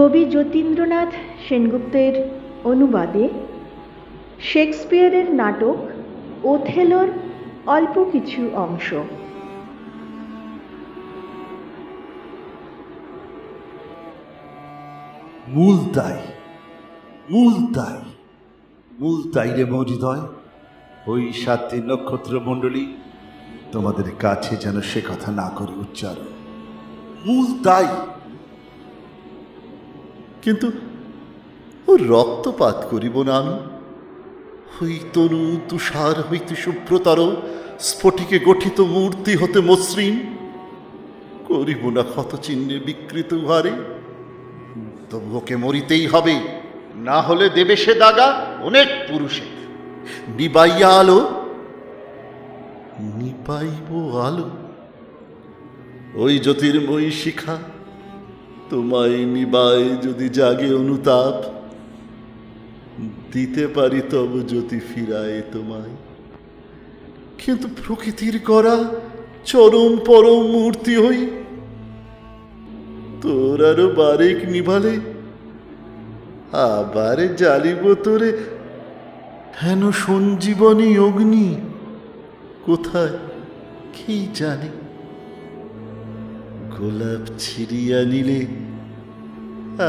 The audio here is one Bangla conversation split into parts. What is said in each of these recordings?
কবি যতীন্দ্রনাথ সেনগুপ্তের অনুবাদে শেক্সপিয়ারের নাটক ওথেলোর অল্প কিছু অংশ। মূল তাই মূল তাই মূল তাই রে মহৃদয় ওই সাতটি নক্ষত্র মণ্ডলী তোমাদের কাছে যেন সে কথা না করে উচ্চারণ। মূল তাই কিন্তু ও রক্তপাত করিব না আমি। হই তনু তুষার হইতে শুভ্রতর স্ফটিকে গঠিত মূর্তি হতে মসৃণ। করিব না ক্ষত চিহ্নে বিকৃত ঘরে তবু ওকে মরিতেই হবে। না হলে দেবে সে দাগা অনেক পুরুষের নিবাইয়া আলো। নিপাইব আলো। ওই জ্যোতির্ময়ী শিখা তোমায় নিবায় যদি জাগে অনুতাপ, দিতে পারি তব জ্যোতি ফিরায় তোমায়। কিন্তু প্রকৃতির করা চরম পরম মূর্তি হই, তোর আরও বারেক নিভালে আবার জ্বালিব তোরে। হেন সঞ্জীবনী অগ্নি কোথায়, কি জানে? গোলাপ ছিড়িয়া নিলে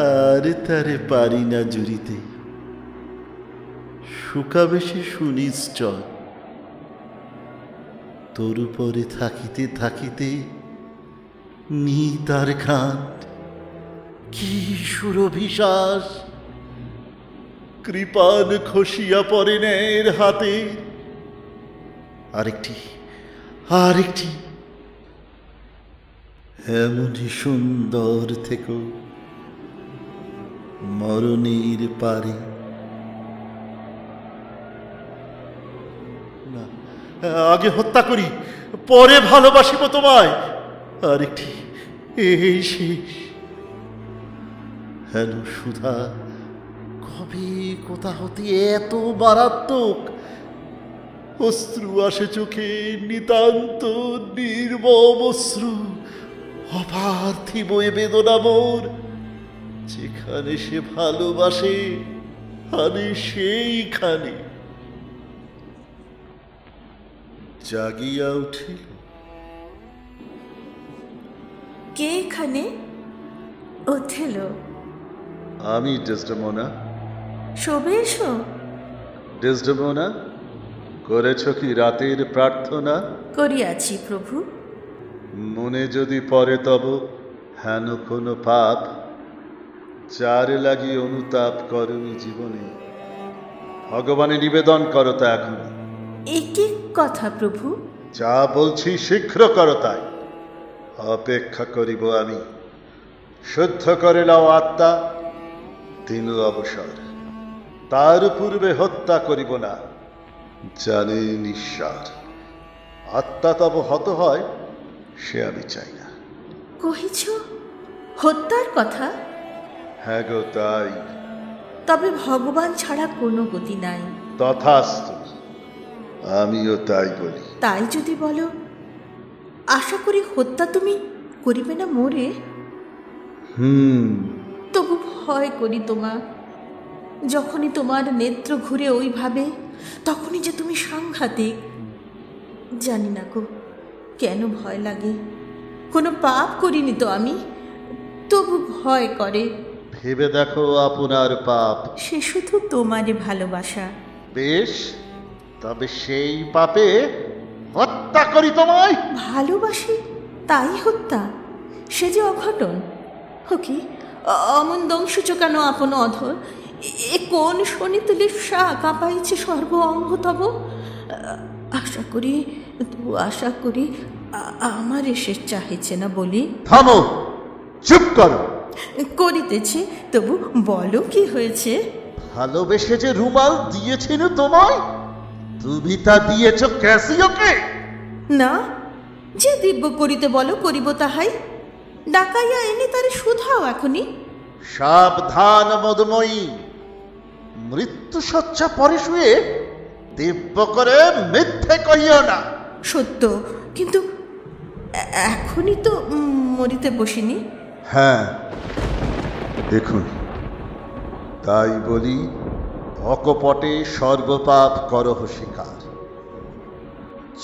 আর তারে পারি না জুড়িতে। শুকাবে সে সুনিশ্চয়। তোর উপরে থাকিতে থাকিতে নি তার ঘাট কি সুরভিশ্বাস কৃপান খসিয়া পড়ে নের হাতে। আরেকটি আরেকটি। এমনই সুন্দর থেকো। মরণের পারে। না, আগে হত্যা করি, পরে ভালোবাসিব তোমায়। আরেকটি এই শেষ। হ্যালো সুধা, কবে কোথা হতে এত মারাত্মক? অশ্রু আসে চোখে নিতান্ত নির্মম অশ্রু। অপার্থিব এ বেদনা মোর যেখানে সে ভালোবাসে আনে সেইখানে। জাগিয়া উঠিল কে এখানে? ওথেলো আমি ডেস্টমোনা শোবে এসো। ডেস্টমোনা করেছ কি রাতের প্রার্থনা? করিয়াছি প্রভু। মনে যদি পরে তব হেন কোনো পাপ চার লাগি অনুতাপ করনি জীবনে। ভগবানে নিবেদন করো তা এখন। একই কথা প্রভু? যা বলছি শীঘ্র করো তাই। অপেক্ষা করিব আমি। শুদ্ধ করে নাও আত্মা দিন অবসর। তার পূর্বে হত্যা করিব না। জানে নিঃসার আত্মা তব হত হয় সে আমি চাই না। কহিছ হত্যার কথা? হ্যাঁ গো তাই। তবে ভগবান ছাড়া কোনো গতি নাই। তথাস্তু আমিও তাই বলি। তাই যদি বলো আশা করি হত্যা তুমি করিবে না মোরে। হুম। তবু ভয় করি তোমা। যখনই তোমার নেত্র ঘুরে ওইভাবে তখনই যে তুমি সাংঘাতিক। জানি না গো। কেন ভয় লাগে? কোনো পাপ করিনি তো আমি? তবু ভয় করে। ভেবে দেখো আপনার পাপ। সে শুধু তোমারে ভালোবাসা। বেশ তবে সেই পাপে হত্যা করি তোমায়। ভালোবাসি? তাই হত্যা? সে যে অঘটন। হকি অমন দংশুচ কেন আপন অধর? এ কোন শনিতুলি সা কাঁপাইছে সর্ব অঙ্গ তব? আশা করি আশা করি আমার এসে চাহিছে না বলি। থামো চুপ করো। করিতেছি তবু বলো কি হয়েছে? ভালোবেসে যে রুমাল দিয়েছিল তোমায় তুমি তা দিয়েছ ক্যাসিওকে? না যে দিব্য করিতে বলো করিব তাহাই। ডাকাইয়া এনে তারে শুধাও এখনই। সাবধান মদময়ী। মৃত্যু সচ্চা পরে শুয়ে দিব্য করে মিথ্যে কহিও না। সত্য কিন্তু এখনই তো মরিতে বসিনি। হ্যাঁ দেখুন তাই বলি অকপটে সর্বপাপ করহ শিকার।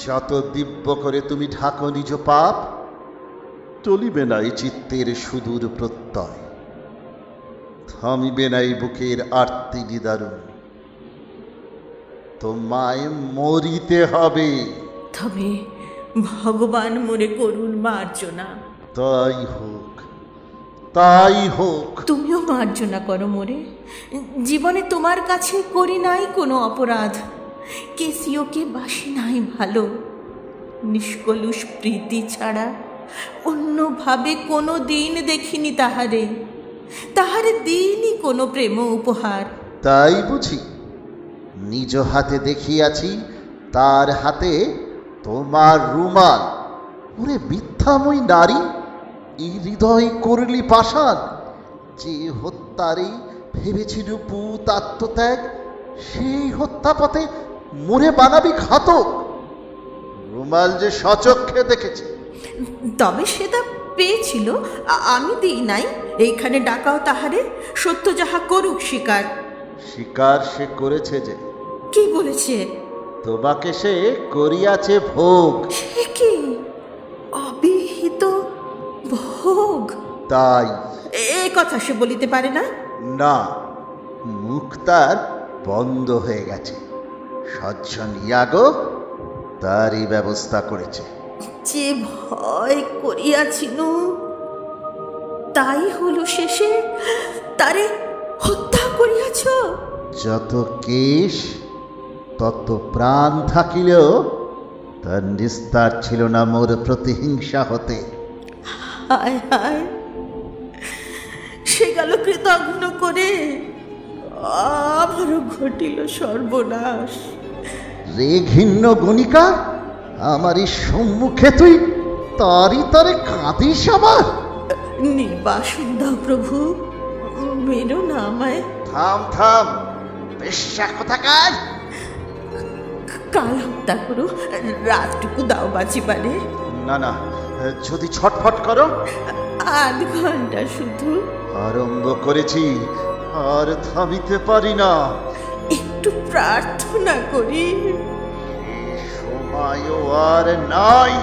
যত দিব্য করে তুমি ঢাকো নিজ পাপ টলিবে না এই চিত্তের সুদূর প্রত্যয়। থামিবে না এই বুকের আর্তি নিদারুণ। তোমায় মরিতে হবে। তবে ভগবান মনে করুন মার্জনা। তাই হোক তাই হোক। তুমিও মার্জনা করো মোরে। জীবনে তোমার কাছে করি নাই কোনো অপরাধ। কেসিওকে বাসি নাই ভালো। নিষ্কলুষ প্রীতি ছাড়া অন্যভাবে কোনো দিন দেখিনি তাহারে। তাহারে দিনই কোনো প্রেম উপহার। তাই বুঝি। নিজ হাতে দেখিয়াছি তার হাতে তোমার রুমাল। ওরে মিথ্যাময় নারী এই হৃদয় করলি পাষাণ। যে হত্যারে ভেবেছিল পুত আত্মত্যাগ সেই হত্যাপথে মরে বানাবি ঘাতক। রুমাল যে সচক্ষে দেখেছে। তবে সেটা পেয়েছিল আমি দিই নাই। এইখানে ডাকাও তাহারে সত্য যাহা করুক স্বীকার শিকার সে করেছে যে কি বলেছে? তোমাকে সে করিয়াছে ভোগ। সে কি? অবিহিত ভোগ? তাই। এ কথা সে বলিতে পারে না? না মুখ তার বন্ধ হয়ে গেছে। সজ্জন ইয়াগো তারই ব্যবস্থা করেছে। যে ভয় করিয়াছিল তাই হলো শেষে তারে হত্যা করিয়াছ? যত কেশ তত প্রাণ থাকিলেও তার নিস্তার ছিল না মোর প্রতিহিংসা হতে। হায় হায় সে গেল কৃতঘ্ন করে। আবারও ঘটিল সর্বনাশ। রে ঘিন্ন গণিকা আমারই সম্মুখে তুই তারই তারে কাঁদিস আবার। নির্বাসন দাও প্রভু মেরো না আমায়। থাম থাম বেশ্যা কোথাকার? কাল হত্যা করো রাতটুকু দাও বাঁচিবারে না না যদি ছটফট করো। আধ ঘণ্টা শুধু। আরম্ভ করেছি আর থামিতে পারি না। একটু প্রার্থনা করি। সময়ও আর নাই!